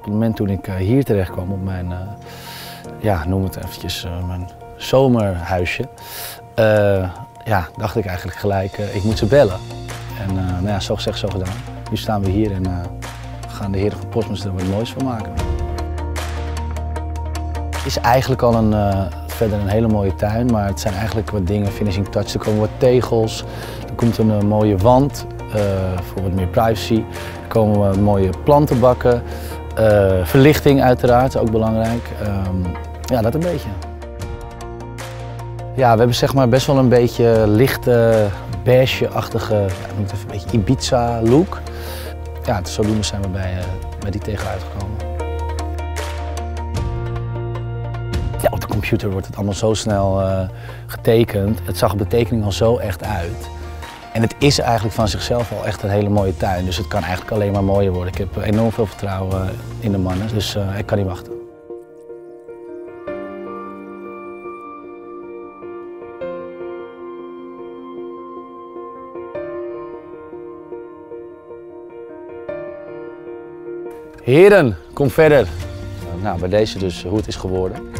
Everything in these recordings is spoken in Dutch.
op het moment toen ik hier terecht kwam op mijn, ja, noem het eventjes, mijn zomerhuisje, ja, dacht ik eigenlijk gelijk, ik moet ze bellen. En nou ja, zo gezegd, zo gedaan. Nu staan we hier en gaan de heren van er wat moois van maken. Het is eigenlijk al een, verder een hele mooie tuin, maar het zijn eigenlijk wat dingen, finishing touch. Er komen wat tegels, er komt een mooie wand voor wat meer privacy. Er komen mooie plantenbakken, verlichting uiteraard, ook belangrijk. Um, ja, dat een beetje. Ja, we hebben zeg maar best wel een beetje lichte, beige-achtige, even een beetje Ibiza-look ja, zodoende zijn we bij, uh, die tegel uitgekomen. Ja, op de computer wordt het allemaal zo snel uh, getekend. Het zag de tekening al zo echt uit. En het is eigenlijk van zichzelf al echt een hele mooie tuin. Dus het kan eigenlijk alleen maar mooier worden. Ik heb enorm veel vertrouwen in de mannen, dus uh, ik kan niet wachten. Heren, kom verder. Nou, bij deze dus hoe het is geworden.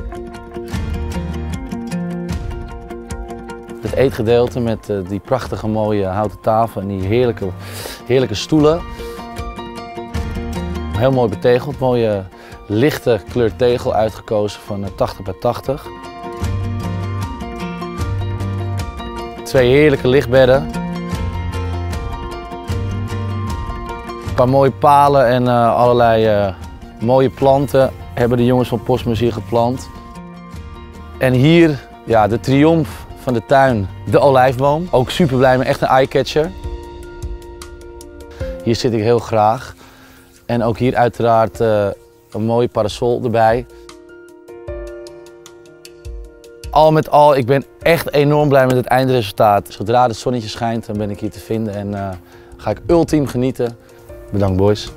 Het eetgedeelte met uh, die prachtige mooie houten tafel en die heerlijke, heerlijke stoelen. Heel mooi betegeld, mooie lichte kleur tegel uitgekozen van 80 eh, bij 80. Twee heerlijke lichtbedden. paar mooie palen en uh, allerlei mooie planten hebben de jongens van Postmus hier geplant. En hier ja, de triomf van de tuin, de olijfboom. Ook super blij mee, echt een eyecatcher. Hier zit ik heel graag. En ook hier uiteraard uh, een mooie parasol erbij. Al met al, ik ben echt enorm blij met het eindresultaat. Zodra het zonnetje schijnt, dan ben ik hier te vinden en ga ik ultiem genieten. Bedankt boys.